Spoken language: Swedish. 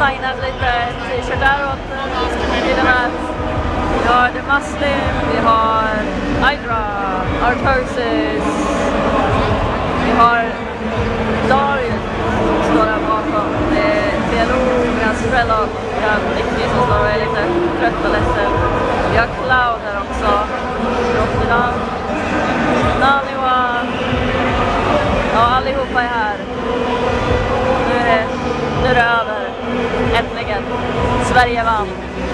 signat lite t-shirtar åt eh, killarna. Vi har The Muslim, vi har Hydra, Artosis, vi har Darius som står där bakom. Eh, Det är PLO, vi har Strellock, vi har Nicky som står och är lite trött och ledsen. Vi har Cloud där också, Rotterdam, Mariamam.